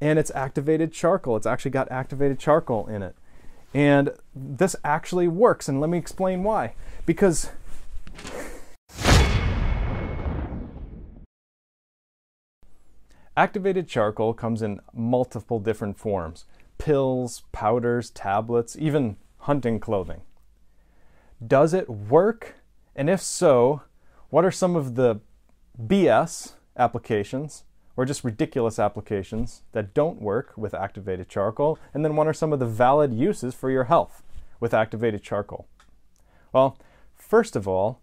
and it's activated charcoal. It's actually got activated charcoal in it. And this actually works, and let me explain why. Because activated charcoal comes in multiple different forms pills, powders, tablets, even hunting clothing. Does it work? And if so, what are some of the BS applications or just ridiculous applications that don't work with activated charcoal? And then what are some of the valid uses for your health with activated charcoal? Well, first of all,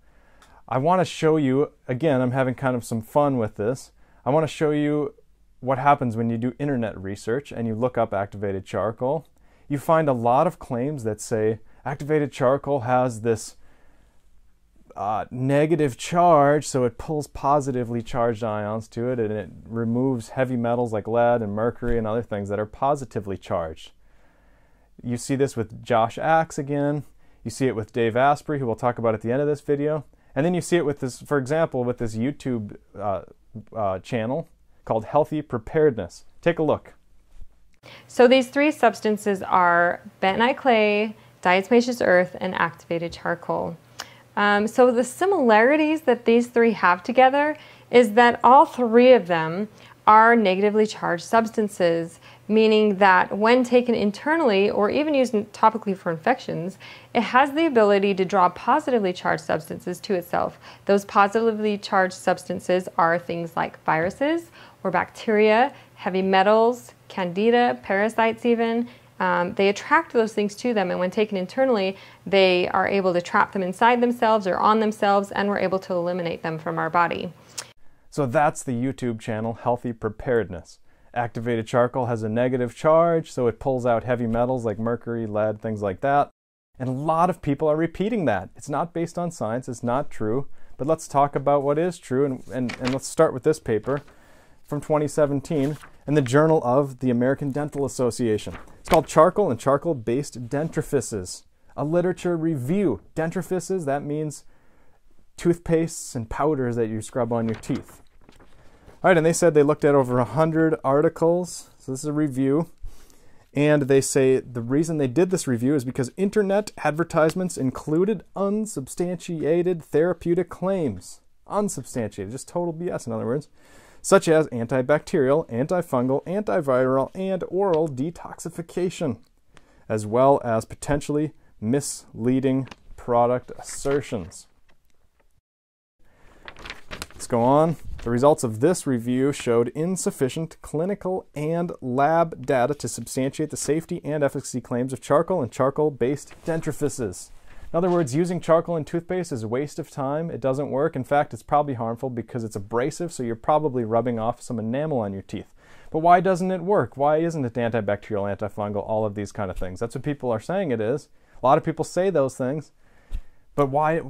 I want to show you again, I'm having kind of some fun with this. I want to show you what happens when you do internet research and you look up activated charcoal. You find a lot of claims that say activated charcoal has this uh, negative charge, so it pulls positively charged ions to it and it removes heavy metals like lead and mercury and other things that are positively charged. You see this with Josh Axe again. You see it with Dave Asprey, who we'll talk about at the end of this video. And then you see it with this, for example, with this YouTube uh, uh, channel called Healthy Preparedness. Take a look. So these three substances are bentonite clay, diatomaceous earth, and activated charcoal. Um, so the similarities that these three have together is that all three of them are negatively charged substances, meaning that when taken internally or even used topically for infections, it has the ability to draw positively charged substances to itself. Those positively charged substances are things like viruses or bacteria, heavy metals, candida, parasites even, um, they attract those things to them, and when taken internally, they are able to trap them inside themselves or on themselves, and we're able to eliminate them from our body. So that's the YouTube channel Healthy Preparedness. Activated charcoal has a negative charge, so it pulls out heavy metals like mercury, lead, things like that. And a lot of people are repeating that. It's not based on science, it's not true. But let's talk about what is true, and, and, and let's start with this paper from 2017 in the Journal of the American Dental Association. It's called Charcoal and Charcoal Based Dentrifices, a literature review. Dentrifices, that means toothpastes and powders that you scrub on your teeth. All right, and they said they looked at over 100 articles. So this is a review. And they say the reason they did this review is because internet advertisements included unsubstantiated therapeutic claims. Unsubstantiated, just total BS, in other words such as antibacterial, antifungal, antiviral, and oral detoxification, as well as potentially misleading product assertions. Let's go on. The results of this review showed insufficient clinical and lab data to substantiate the safety and efficacy claims of charcoal and charcoal based dentrifices. In other words, using charcoal in toothpaste is a waste of time. It doesn't work. In fact, it's probably harmful because it's abrasive, so you're probably rubbing off some enamel on your teeth. But why doesn't it work? Why isn't it antibacterial, antifungal, all of these kind of things? That's what people are saying it is. A lot of people say those things. But why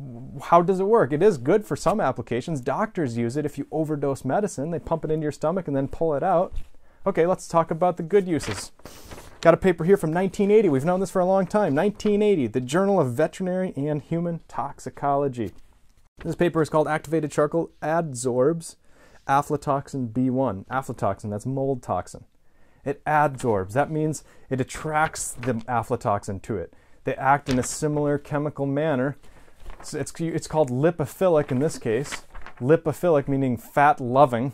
how does it work? It is good for some applications. Doctors use it if you overdose medicine. They pump it into your stomach and then pull it out. Okay, let's talk about the good uses. Got a paper here from 1980. We've known this for a long time. 1980, the Journal of Veterinary and Human Toxicology. This paper is called Activated Charcoal Adsorbs Aflatoxin B1. Aflatoxin, that's mold toxin. It adsorbs. That means it attracts the aflatoxin to it. They act in a similar chemical manner. It's, it's called lipophilic in this case. Lipophilic meaning fat loving.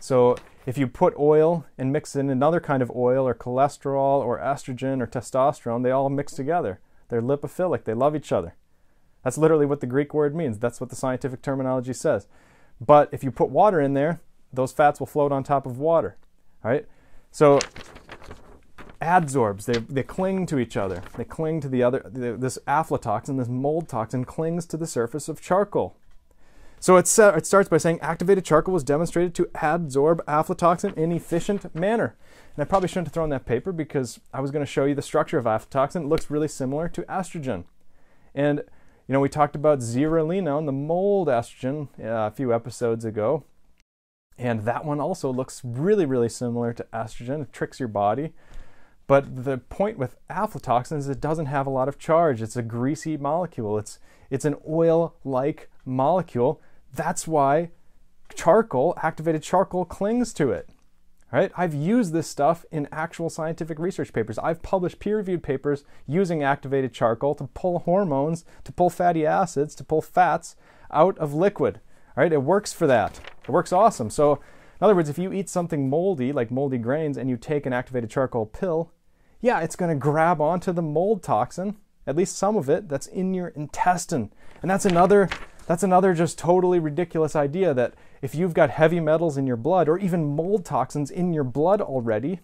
So if you put oil and mix in another kind of oil or cholesterol or estrogen or testosterone, they all mix together. They're lipophilic, they love each other. That's literally what the Greek word means. That's what the scientific terminology says. But if you put water in there, those fats will float on top of water. All right? So adsorbs, they, they cling to each other. They cling to the other, this aflatoxin, this mold toxin clings to the surface of charcoal. So it, uh, it starts by saying activated charcoal was demonstrated to adsorb aflatoxin in an efficient manner. And I probably shouldn't have thrown that paper because I was going to show you the structure of aflatoxin. It looks really similar to estrogen. And, you know, we talked about zearalenone, the mold estrogen, uh, a few episodes ago. And that one also looks really, really similar to estrogen. It tricks your body. But the point with aflatoxin is it doesn't have a lot of charge. It's a greasy molecule. It's, it's an oil-like molecule that's why charcoal, activated charcoal, clings to it. Right? I've used this stuff in actual scientific research papers. I've published peer reviewed papers using activated charcoal to pull hormones, to pull fatty acids, to pull fats out of liquid. Right? It works for that. It works awesome. So, in other words, if you eat something moldy, like moldy grains, and you take an activated charcoal pill, yeah, it's going to grab onto the mold toxin, at least some of it, that's in your intestine. And that's another that's another just totally ridiculous idea that if you've got heavy metals in your blood or even mold toxins in your blood already,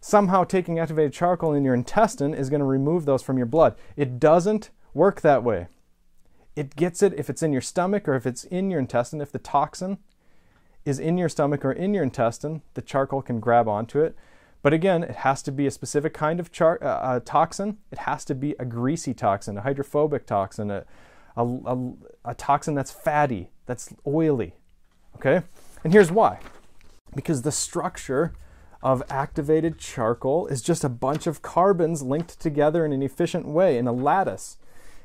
somehow taking activated charcoal in your intestine is going to remove those from your blood. It doesn't work that way. It gets it if it's in your stomach or if it's in your intestine. If the toxin is in your stomach or in your intestine, the charcoal can grab onto it. But again, it has to be a specific kind of char- uh, uh, toxin. It has to be a greasy toxin, a hydrophobic toxin, a, a, a, a toxin that's fatty, that's oily. Okay? And here's why because the structure of activated charcoal is just a bunch of carbons linked together in an efficient way in a lattice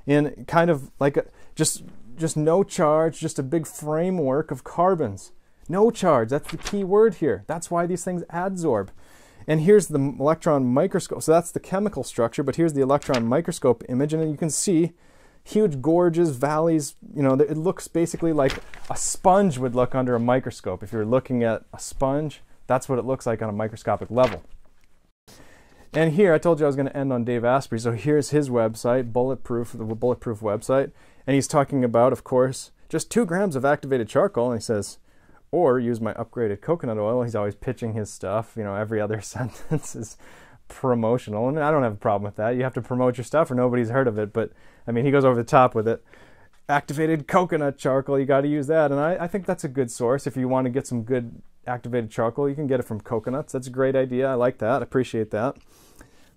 in kind of like a, just just no charge just a big framework of carbons no charge that's the key word here that's why these things adsorb and here's the electron microscope so that's the chemical structure but here's the electron microscope image and you can see huge gorges, valleys. You know, it looks basically like a sponge would look under a microscope. If you're looking at a sponge, that's what it looks like on a microscopic level. And here, I told you I was going to end on Dave Asprey. So here's his website, Bulletproof, the Bulletproof website. And he's talking about, of course, just two grams of activated charcoal. And he says, or use my upgraded coconut oil. He's always pitching his stuff. You know, every other sentence is promotional. And I don't have a problem with that. You have to promote your stuff or nobody's heard of it. But I mean, he goes over the top with it. Activated coconut charcoal, you got to use that. And I, I think that's a good source. If you want to get some good activated charcoal, you can get it from coconuts. That's a great idea. I like that. I appreciate that.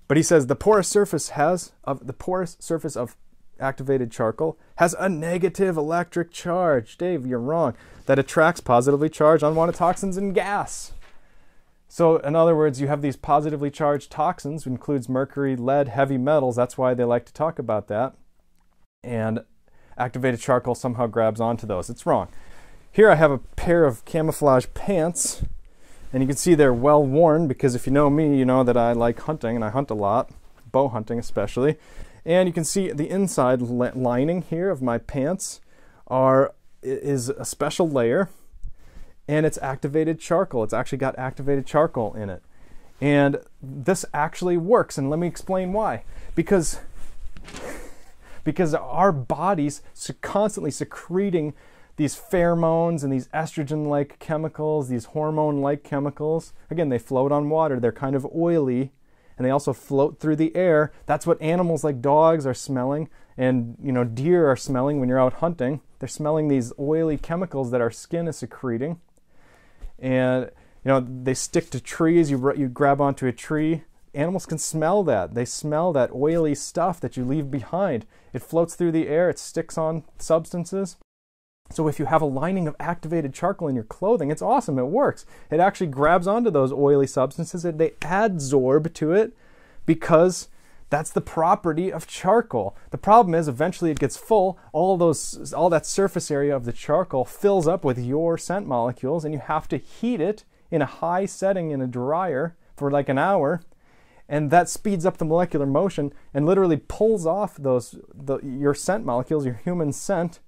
But he says the porous surface has of the porous surface of activated charcoal has a negative electric charge. Dave, you're wrong. That attracts positively charged unwanted toxins and gas. So, in other words, you have these positively charged toxins, includes mercury, lead, heavy metals. That's why they like to talk about that and activated charcoal somehow grabs onto those. It's wrong. Here I have a pair of camouflage pants, and you can see they're well worn because if you know me, you know that I like hunting and I hunt a lot, bow hunting especially. And you can see the inside lining here of my pants are is a special layer and it's activated charcoal. It's actually got activated charcoal in it. And this actually works and let me explain why. Because because our bodies are constantly secreting these pheromones and these estrogen like chemicals, these hormone like chemicals. Again, they float on water, they're kind of oily, and they also float through the air. That's what animals like dogs are smelling, and you know, deer are smelling when you're out hunting. They're smelling these oily chemicals that our skin is secreting. And you know, they stick to trees. You, you grab onto a tree, animals can smell that. They smell that oily stuff that you leave behind. It floats through the air, it sticks on substances. So if you have a lining of activated charcoal in your clothing, it's awesome. It works. It actually grabs onto those oily substances and they adsorb to it because that's the property of charcoal. The problem is eventually it gets full, all those all that surface area of the charcoal fills up with your scent molecules and you have to heat it in a high setting in a dryer for like an hour and that speeds up the molecular motion and literally pulls off those the, your scent molecules, your human scent,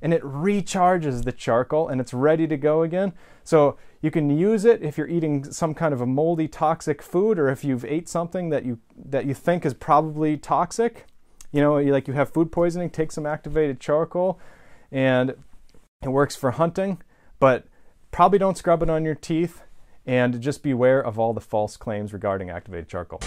and it recharges the charcoal and it's ready to go again. So you can use it if you're eating some kind of a moldy toxic food or if you've ate something that you that you think is probably toxic. You know, like you have food poisoning, take some activated charcoal and it works for hunting, but probably don't scrub it on your teeth and just beware of all the false claims regarding activated charcoal.